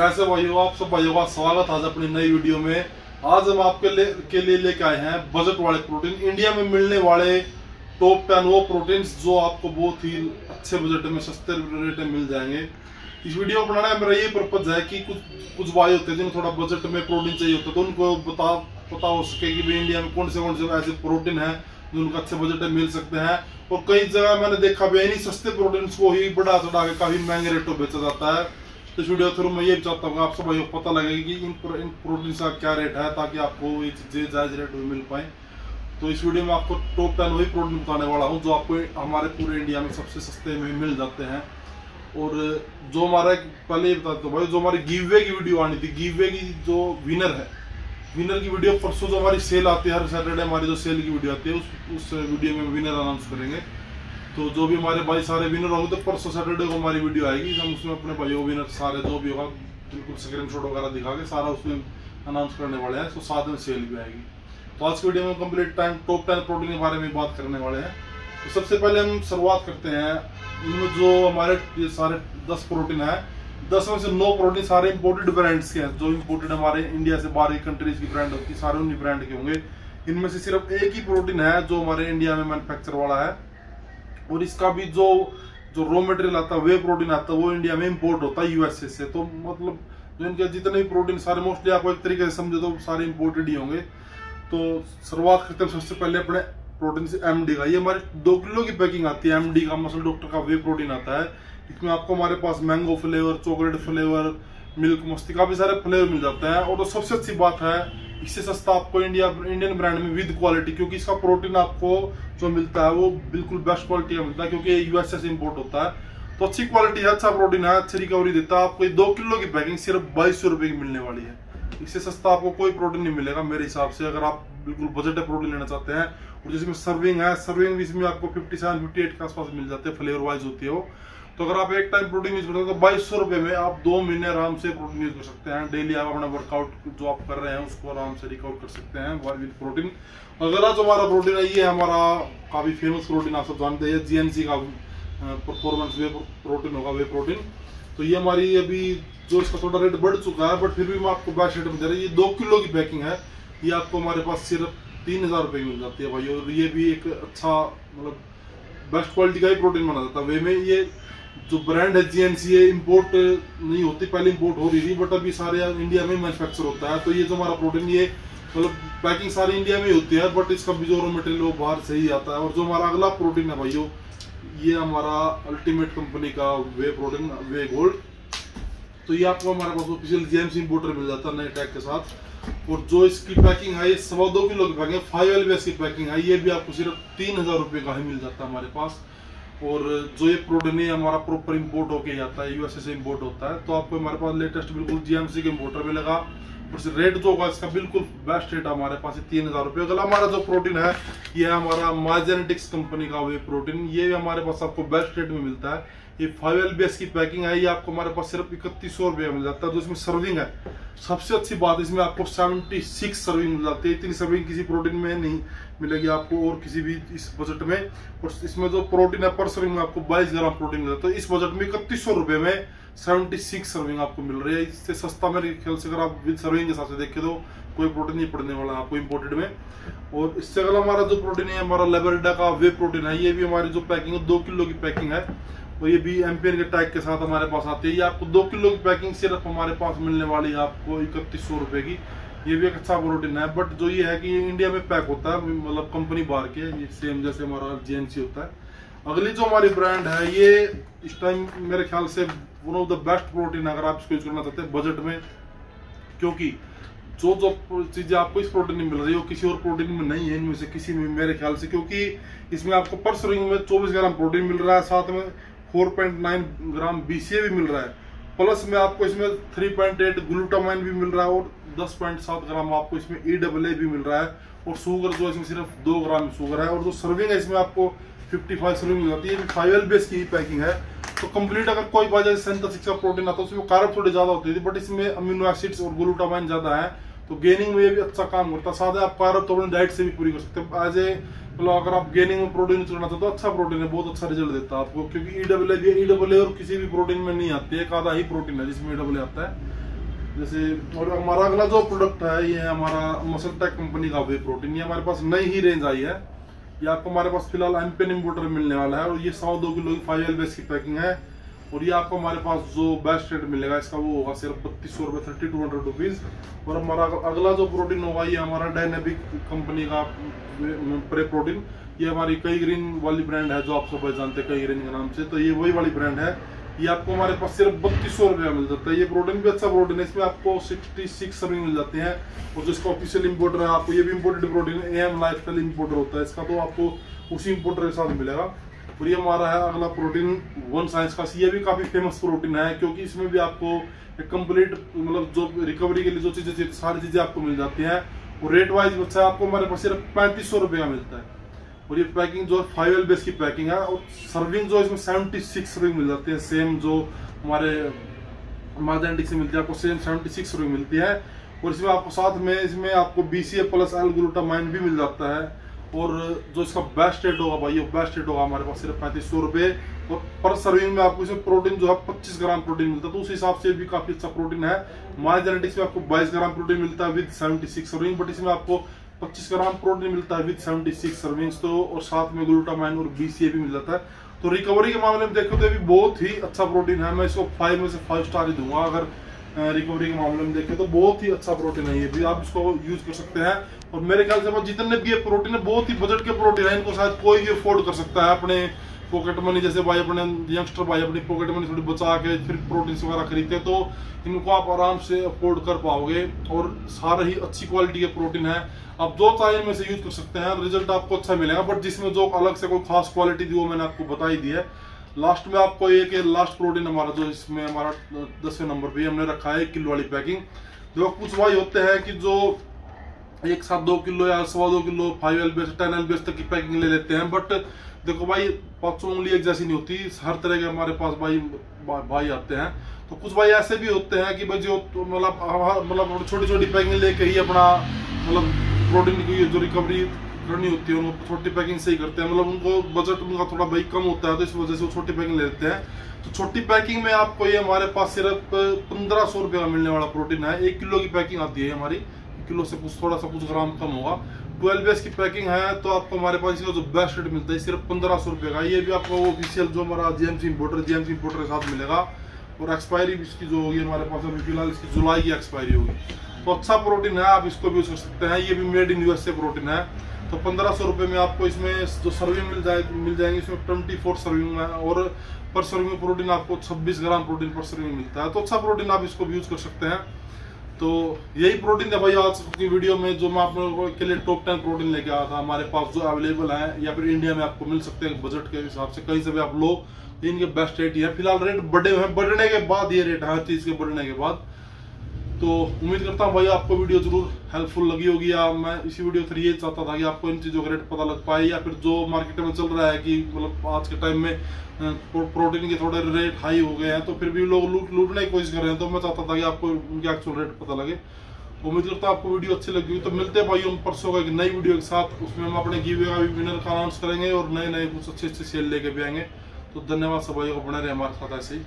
कैसे भाइयों आप सब भाइयों का स्वागत आज अपनी नई वीडियो में। आज हम आपके लिए के लिए लेके आए हैं बजट वाले प्रोटीन। इंडिया में मिलने वाले टॉप टेन वो प्रोटीन जो आपको बहुत ही अच्छे बजट में, सस्ते रेट में मिल जाएँगे। इस वीडियो को बनाने मेरा ये पर्पज है कि कुछ कुछ भाई होते हैं जिन्हें थोड़ा बजट में प्रोटीन चाहिए होता है तो उनको बता, पता हो सके कि भाई इंडिया में कौन से कौन से ऐसे प्रोटीन है जो उनको अच्छे बजट में मिल सकते हैं। और कई जगह मैंने देखा भी इन्हीं सस्ते प्रोटीन को ही बढ़ा चढ़ा के काफ़ी महँगे रेटों बेचा जाता है। तो इस वीडियो थ्रू मैं ये भी चाहता हूँ आप सब भाइयों को पता लगेगा कि इन इन प्रोटीन का क्या रेट है ताकि आपको ये चीज़ें जायज़ रेट में मिल पाए। तो इस वीडियो में आपको टॉप टेन वही प्रोटीन बताने वाला हूँ जो आपको हमारे पूरे इंडिया में सबसे सस्ते में मिल जाते हैं। और जो हमारा पहले ये बताते भाई, जो हमारी गिववे की वीडियो आनी थी गिववे की जो विनर है विनर की वीडियो परसों जो हमारी सेल आती है, हर सैटरडे हमारी जो सेल की वीडियो आती है, उस उस वीडियो में विनर अनाउंस करेंगे। तो जो भी हमारे भाई सारे विनर होंगे तो परसों सैटरडे को हमारी वीडियो आएगी। हम उसमें अपने भाइयों विनर सारे जो भी होगा, बिल्कुल स्क्रीन शॉट वगैरह दिखा के सारा उसमें अनाउंस करने वाले हैं तो साथ में सेल भी आएगी। तो आज की वीडियो में complete time top ten protein के बारे में बात करने वाले हैं। तो सबसे पहले हम शुरुआत करते हैं। इनमें जो हमारे सारे दस प्रोटीन है, दस में से नौ प्रोटीन सारे इम्पोर्टेड ब्रांड्स के हैं। जो इम्पोर्टेड हमारे इंडिया से बाहर की कंट्रीज़ की ब्रांड होती है सारे उन्हीं ब्रांड के होंगे। इनमें से सिर्फ़ एक ही प्रोटीन है, जो हमारे इंडिया में मैन्युफैक्चर वाला है। और इसका भी जो जो रॉ मटेरियल आता है वे प्रोटीन आता है वो इंडिया में इम्पोर्ट होता है यूएसए से। तो मतलब जो इनके जितने भी प्रोटीन सारे मोस्टली आपको एक तरीके से समझे तो सारे इम्पोर्टेड ही होंगे। तो शुरुआत करते हैं सबसे पहले अपने प्रोटीन से एमडी का। ये हमारे दो किलो की पैकिंग आती है एमडी का मसल डॉक्टर का वे प्रोटीन आता है। इसमें आपको हमारे पास mango flavour chocolate flavour milk मस्ती काफ़ी सारे फ्लेवर मिल जाते हैं। और तो सबसे अच्छी बात है इससे सस्ता आपको इंडिया इंडियन ब्रांड में विद क्वालिटी क्योंकि इसका प्रोटीन आपको जो मिलता है वो बिल्कुल बेस्ट क्वालिटी का मिलता है, क्योंकि यूएसए से इम्पोर्ट होता है। तो अच्छी क्वालिटी है अच्छा प्रोटीन है, अच्छी रिकवरी देता है, आपको दो किलो की पैकिंग सिर्फ़ बाईस रुपए की मिलने वाली है। इससे सस्ता आपको कोई प्रोटीन नहीं मिलेगा मेरे हिसाब से, अगर आप बिल्कुल बजट प्रोटीन लेना चाहते हैं, और जिसमें सर्विंग है सर्विंग भी इसमें आपको फिफ्टी सेवन फिफ्टी एट के आसपास मिल जाते हैं फ्लेवर वाइज होती है वो। तो अगर आप एक टाइम प्रोटीन यूज़ करते हैं तो बाईस सौ रुपए में आप दो महीने आराम से प्रोटीन यूज़ कर सकते हैं। डेली आप अपना वर्कआउट जो आप कर रहे हैं, उसको आराम से रिकवर कर सकते हैं। विद प्रोटीन अगला जो हमारा प्रोटीन है, ये हमारा काफ़ी फ़ेमस प्रोटीन आप सब जानते हैं। जीएनसी का परफॉर्मेंस वे प्रोटीन होगा वे प्रोटीन तो ये हमारी अभी जो इसका थोड़ा रेट बढ़ चुका है बट फिर भी मैं आपको बैस्ट रेट में दे रहा हूँ। ये दो किलो की पैकिंग है। ये आपको हमारे पास सिर्फ़ तीन हज़ार रुपये मिल जाती है भाई। और ये भी एक अच्छा मतलब बेस्ट क्वालिटी का ही प्रोटीन बना जाता है। वे में ये जो ब्रांड है जीएनसी है इम्पोर्ट नहीं होती, पहले इम्पोर्ट हो रही थी बट अभी सारे इंडिया में मैन्युफैक्चर होता है। तो ये जो हमारा प्रोटीन ये मतलब पैकिंग सारी इंडिया में होती है बट इसका भी जो रॉ मटेरियल वो बाहर से ही आता है। और जो हमारा अगला प्रोटीन है भाइयों, ये हमारा अल्टीमेट कंपनी का वे प्रोटीन वे गोल्ड तो ये आपको हमारे पास ऑफिशियल जेम्स इंपोर्टर मिल जाता है नए टैग के साथ। और जो इसकी पैकिंग है, ये सवा दो किलो की पैकिंग है फाइव एल की पैकिंग है, ये भी आपको सिर्फ़ तीन हज़ार रुपये का ही मिल जाता है हमारे पास। और जो ये प्रोडक्ट नहीं हमारा प्रॉपर इम्पोर्ट होके जाता है यूएसए से इम्पोर्ट होता है तो आपको हमारे पास लेटेस्ट बिल्कुल जीएमसी के इंपोर्टर मिलेगा और रेट जो होगा, इसका बिल्कुल बेस्ट रेट हमारे पास तीन हज़ार रुपये। अगला हमारा जो प्रोटीन है, ये है हमारा माइजेनेटिक्स कंपनी का वे प्रोटीन ये भी हमारे पास आपको बेस्ट रेट में मिलता है। ये फाइव एल की पैकिंग है, ये आपको हमारे पास सिर्फ़ इकतीस सौ रुपये मिल जाता है तो इसमें सर्विंग है। सबसे अच्छी बात, इसमें आपको सेवेंटी सिक्स सर्विंग मिल जाती है। इतनी सर्विंग किसी प्रोटीन में नहीं मिलेगी आपको और किसी भी इस बजट में। और इसमें जो प्रोटीन है पर सर्विंग में आपको बाईस ग्राम प्रोटीन मिलता है। तो इस बजट में इकतीस सौ रुपये में सेवेंटी सिक्स सर्विंग आपको मिल रही है। इससे सस्ता मेरे ख्याल से अगर आप विद सर्विंग के हिसाब से देखे तो कोई प्रोटीन नहीं पड़ने वाला आपको इम्पोर्टेड में। और इससे अगला हमारा जो प्रोटीन है, हमारा लेबरडा का वे प्रोटीन है, ये भी हमारी जो पैकिंग है, दो किलो की पैकिंग है। और ये भी एम्पियर के टैग के साथ हमारे पास आती है। ये आपको दो किलो की पैकिंग सिर्फ़ हमारे पास मिलने वाली है आपको इकतीस सौ रुपए की। ये भी एक अच्छा प्रोटीन है। बट जो ये है कि ये इंडिया में पैक होता है मतलब कंपनी बाहर के, ये सेम जैसे हमारा जीएनसी होता है। अगली जो हमारी ब्रांड है, ये इस टाइम मेरे ख्याल से one of the best protein अगर आप इसको यूज़ करना चाहते हैं बजट में, क्योंकि जो जो चीज़ें आपको इस प्रोटीन में मिल रही है किसी और प्रोटीन में नहीं है, इनमें से किसी में मेरे ख्याल से, क्योंकि इसमें आपको पर सर्विंग में 24 ग्राम प्रोटीन मिल रहा है, साथ में 4.9 ग्राम बीसीए भी मिल रहा है प्लस में आपको इसमें 3.8 ग्लूटामाइन भी मिल रहा है, और 10.7 ग्राम आपको इसमें ई डबल ए भी मिल रहा है, और शुगर जो इसमें सिर्फ़ दो ग्राम शुगर है, और जो सर्विंग है, इसमें आपको 55 सर्विंग मिल जाती है फाइव एल बेस की पैकिंग है। तो कंप्लीट अगर कोई वजह से सिंथेटिक का प्रोटीन आता है, उसमें कार्ब थोड़ी ज़्यादा होती थी बट इसमें अमीनो एसिड्स और ग्लूटामाइन ज़्यादा है तो गेनिंग में भी अच्छा काम करता है। साथ ही आप कार्ब तो अपनी डाइट से भी पूरी कर सकते हैं। एज ए मतलब अगर आप गेनिंग में प्रोटीन करना चाहते हो तो अच्छा प्रोटीन है, बहुत अच्छा रिज़ल्ट देता है आपको, क्योंकि ई डबल ई डबल और किसी भी प्रोटीन में नहीं आती है एक आधा ही प्रोटीन है जिसमें ई डबल आता है। जैसे, और हमारा अगला जो प्रोडक्ट है, ये हमारा मसल टेक कंपनी का वे प्रोटीन ये हमारे पास नई ही रेंज आई है। ये आपको हमारे पास फ़िलहाल एमपेन इम्पोर्टर मिलने वाला है और ये सौ दो किलो की फाइव एल बेस की पैकिंग है और ये आपको हमारे पास जो बेस्ट रेट मिलेगा, इसका वो होगा सिर्फ़ बत्तीस सौ रुपये थर्टी टू हंड्रेड रुपीज़ और हमारा अगला जो प्रोटीन होगा, ये हमारा डायनेबिक कंपनी का प्रे प्रोटीन ये हमारी कई ग्रीन वाली ब्रांड है, जो आप सब जानते हैं, कई ग्रीन के नाम से. तो ये वही वाली ब्रांड है. ये आपको हमारे पास सिर्फ़ बत्तीस सौ रुपया मिल जाता है। ये प्रोटीन भी अच्छा प्रोटीन है। इसमें आपको सिक्सटी सिक्स सर्विंग मिल जाते हैं। और जो इसका ऑफिशियल इम्पोर्टर है, आपको ये भी imported protein A M lifestyle importer होता है। इसका तो आपको उसी इम्पोर्टर के साथ मिलेगा। और ये हमारा है अगला प्रोटीन वन साइंस का। ये भी काफ़ी फ़ेमस प्रोटीन है, क्योंकि इसमें भी आपको कंप्लीट मतलब जो रिकवरी के लिए जो चीज़ें सारी चीज़ें आपको मिल जाती हैं। और रेट वाइज बच्चा, आपको हमारे पास सिर्फ़ पैंतीस सौ रुपये मिलता है। और ये पैकिंग जो है फाइव एल बेस की पैकिंग है और सर्विंग जो इसमें सेवेंटी सिक्स सर्विंग मिल जाती है। सेम जो हमारे माजेंटिक से मिलती है, आपको सेम सेवेंटी सिक्स सर्विंग मिलती है। और इसमें आपको साथ में, इसमें आपको B C A plus L glutamine भी मिल जाता है। और जो इसका बेस्ट रेट होगा भाई बेस्ट रेट होगा हमारे पास सिर्फ़ पैंतीस सौ रुपये और पर सर्विंग में आपको इसमें प्रोटीन जो है पच्चीस ग्राम प्रोटीन मिलता है। तो उस हिसाब से भी काफ़ी अच्छा प्रोटीन है। माई में आपको बाईस ग्राम प्रोटीन मिलता है with seventy six serving but इसमें आपको 25 ग्राम प्रोटीन मिलता है विद 76 सर्विंग्स तो और साथ में ग्लूटामाइन और बीसीए भी मिल जाता है। तो रिकवरी के मामले में देखो तो ये बहुत ही अच्छा प्रोटीन है। मैं इसको फाइव में से फाइव स्टार ही दूँगा, अगर रिकवरी के मामले में देखें तो बहुत ही अच्छा प्रोटीन है ये भी। आप इसको यूज़ कर सकते हैं। और मेरे ख्याल से जितने भी ये प्रोटीन है, बहुत ही बजट के प्रोटीन है, इनको शायद कोई भी अफोर्ड कर सकता है अपने पॉकेट मनी जैसे भाई अपने यंगस्टर भाई अपनी पॉकेट मनी थोड़ी बचा के फिर प्रोटीन वगैरह खरीदते तो इनको आप आराम से अफोर्ड कर पाओगे और सारे ही अच्छी क्वालिटी के प्रोटीन है। आप दो चाहे इनमें से यूज़ कर सकते हैं रिज़ल्ट आपको अच्छा मिलेगा बट जिसमें जो अलग से कोई खास क्वालिटी थी वो मैंने आपको बताई दी है। लास्ट में आपको एक लास्ट प्रोटीन हमारा जो इसमें हमारा दसवें नंबर पे हमने रखा है किलो वाली पैकिंग जो कुछ भाई होते हैं कि जो एक साथ दो किलो या सवा दो kilo five L ten L तक की पैकिंग ले लेते हैं बट देखो भाई, पाँचों उंगली एक जैसी नहीं होती। हर तरह के हमारे पास भाई भाई आते हैं। तो कुछ भाई ऐसे भी होते हैं कि भाई जो तो मतलब मतलब छोटी छोटी पैकिंग लेके ही अपना मतलब प्रोटीन की जो रिकवरी करनी होती है, उनको छोटी पैकिंग से ही करते हैं। मतलब उनको बजट उनका थोड़ा भाई कम होता है तो इस वजह से वो छोटी पैकिंग ले लेते हैं। तो छोटी पैकिंग में आपको ये हमारे पास सिर्फ़ पंद्रह सौ रुपये का मिलने वाला प्रोटीन है। एक किलो की पैकिंग आती है हमारी। किलो से कुछ, थोड़ा सा कुछ ग्राम कम होगा। ट्वेल्व एस की पैकिंग है तो आपको हमारे पास इसका जो बेस्ट रेट मिलता है सिर्फ़ पंद्रह सौ रुपये का। ये भी आपको ऑफिशियल जो हमारा जीएमसी इंपोर्टर जीएमसी इंपोर्टर के साथ मिलेगा। और एक्सपायरी भी इसकी जो होगी, हमारे पास अभी फ़िलहाल इसकी जुलाई की एक्सपायरी होगी। तो अच्छा प्रोटीन है, आप इसको भी यूज़ कर सकते हैं। ये भी मेड इन यूएसए प्रोटीन है। तो पंद्रह सौ रुपये में आपको इसमें जो सर्विंग मिल जाए, मिल जाएँगे इसमें ट्वेंटी फोर सर्विंग है और पर सर्विंग प्रोटीन आपको छब्बीस ग्राम प्रोटीन पर सर्विंग मिलता है। तो अच्छा प्रोटीन आप इसको भी यूज़ कर सकते हैं। तो यही प्रोटीन था भाई आज की वीडियो में जो मैं आप लोगों के लिए टॉप टेन प्रोटीन लेके आया था, हमारे पास जो अवेलेबल है, या फिर इंडिया में आपको मिल सकते हैं बजट के हिसाब से, कहीं से भी आप लोग इनके बेस्ट रेट है फ़िलहाल रेट बढ़े हुए हैं, बढ़ने के बाद ये रेट है हर चीज़ के बढ़ने के बाद तो उम्मीद करता हूँ भाई आपको वीडियो ज़रूर हेल्पफुल लगी होगी या मैं इसी वीडियो से ये चाहता था कि आपको इन चीज़ों का रेट पता लग पाए या फिर जो मार्केट में चल रहा है कि मतलब आज के टाइम में प्रोटीन के थोड़े रेट हाई हो गए हैं तो फिर भी लोग लूट लूटने की कोशिश कर रहे हैं तो मैं चाहता था कि आपको उनके एक्चुअल रेट पता लगे। उम्मीद करता हूँ आपको वीडियो अच्छी लगी हुई तो मिलते हैं भाई हम परसों का एक नई वीडियो के साथ, उसमें हम अपने गिवे का भी विनर का अनाउंस करेंगे और नए नए कुछ अच्छे अच्छे सेल लेके भी आएँगे। तो धन्यवाद सब भाई को, बने रहे हमारे साथ ऐसे ही।